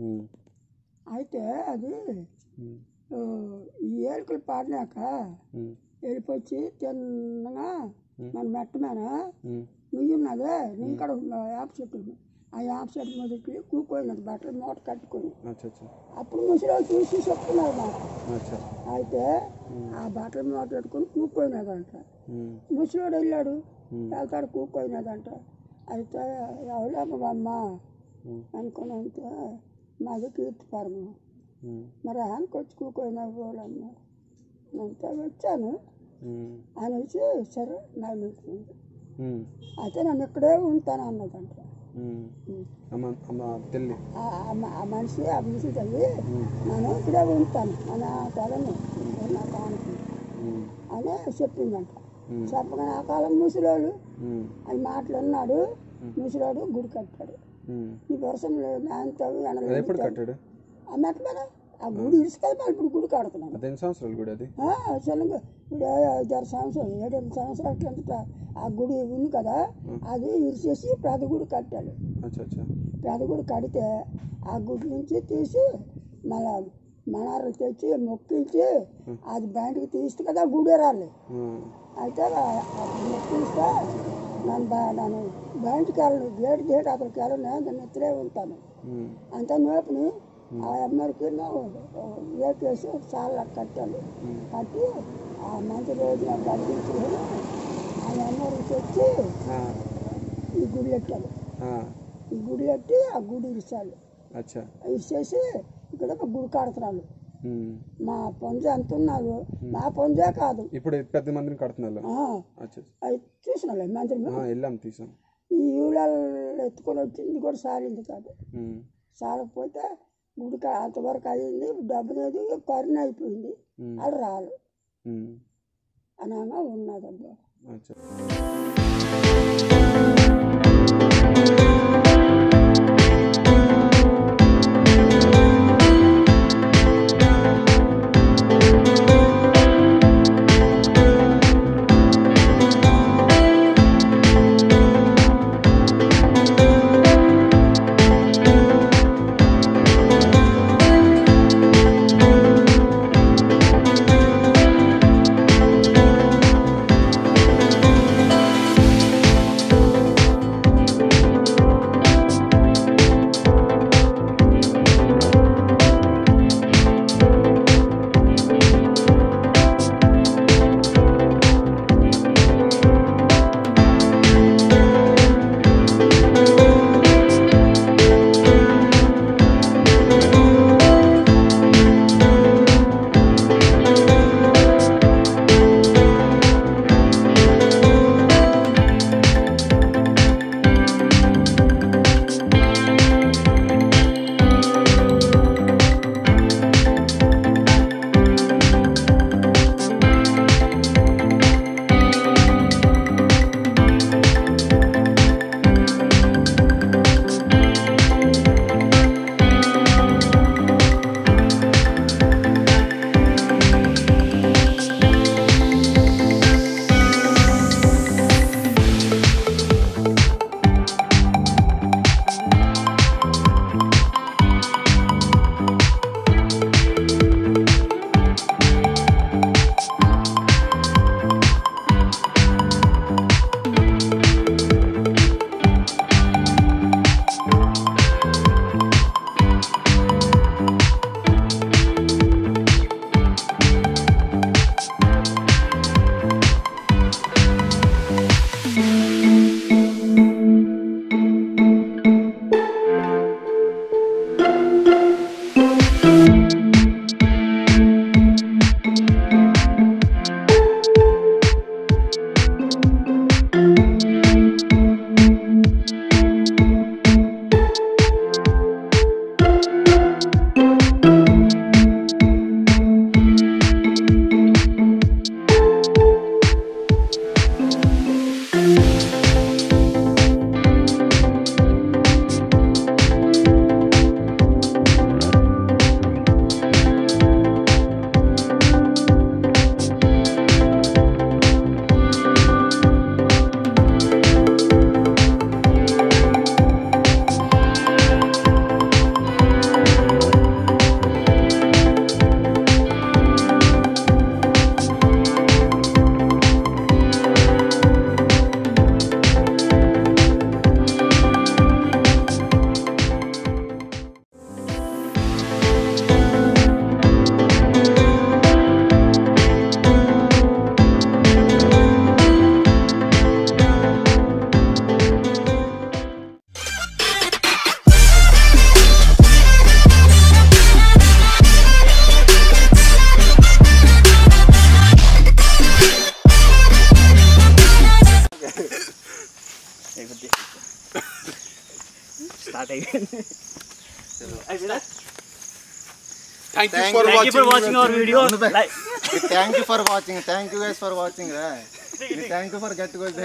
ఉమ్, అయితే అది ఈ ఏలుకలు పాడినాక వెళ్ళిపోయి తిన్నగా మన మెట్ట మీద నువ్వు ఉన్నదే నీ ఇక్కడ యాప చెట్టు. ఆ యాప చెట్టు మీదకి కూకోయినది బట్టలు మూట కట్టుకొని. అప్పుడు ముసలి చూసి చెప్తున్నారు నాకు అయితే ఆ బట్టలు మూట పెట్టుకొని కూకోయినదంట. ముసలోడు వెళ్ళాడు. వెళ్తాడు కూకోయినదంట. అయితే ఎవరమ్మ ఉమ్, అనుకుని అంటే మాది కీర్తిపరము ఉమ్, మరి ఆయనకు వచ్చి కూకోయిన వాళ్ళమ్మ అంతే వచ్చాను. ఆయన వచ్చి సరే నా మీకు అయితే నేను ఇక్కడే ఉంటాను అన్నదంట. ఆ మనిషి ఆ మనిషి తల్లి నేను ఇక్కడే ఉంటాను. మన తలని నా అని చెప్పిందంట. చెప్పగానే ఆ కాలం ముసలోడు అని మాట్లాడినాడు ముసలోడు గుడి కట్టాడు. ఈ వర్షం లేదు ఎప్పుడు కట్టాడు? ఆ మెట్ట మీద? ఆ గుడి ఇసుకది మళ్ళీ ఇప్పుడు గుడి కడుతున్నాను అది ఎన్ని సంవత్సరాలు కూడా అది? అసలు ఇప్పుడు ఐదారు సంవత్సరాలు ఏడెనిమిది సంవత్సరాల కిందట ఆ గుడి ఉంది కదా అది ఇరిచేసి పెద్ద గుడి కట్టాడు. అచ్చా పెద్ద గుడి కడితే ఆ గుడి నుంచి తీసి మళ్ళా మనారు తెచ్చి మొక్కించి అది బయటకు తీస్తే కదా గుడి రాలి. అయితే మొక్కిస్తే నన్ను బా- నన్ను బయటికి వెళ్ళను. గేట్ గేట్ అక్కడికి వెళ్ళను. నేను ఇక్కడే ఉంటాను. అంత నేపుని ఆ అమ్మరికి వేకేసి చాలా కట్టాను కట్టి ఆ మంచి రోజున కట్టించి ఆ అమ్మరికి తెచ్చి ఆ, ఈ గుడి పెట్టాను ఆ, ఈ గుడి కట్టి ఆ గుడి ఇరిచాలి అచ్చా. ఇరిచేసి ఇక్కడ ఒక గుడి కడుతున్నాను. మా పొంజ ఎంత ఉన్నారు నా పొంజే కాదు. ఇప్పుడు పెద్ద మందిని కడుతున్నారు అచ్చా ఆ, వెళ్ళాం తీసాం. ఈ ఊళ్ళో ఎత్తుకొని వచ్చింది కూడా సాలింది కాదు ఉమ్, సాలకపోతే గుడికి అంతవరకు అయ్యింది డబ్బునేది కరుణ అయిపోయింది. అది రాలు అనగా ఉన్నదబ్బా साथ ही thank you for watching for watching our video thank you for watching thank you guys for watching thank you for get together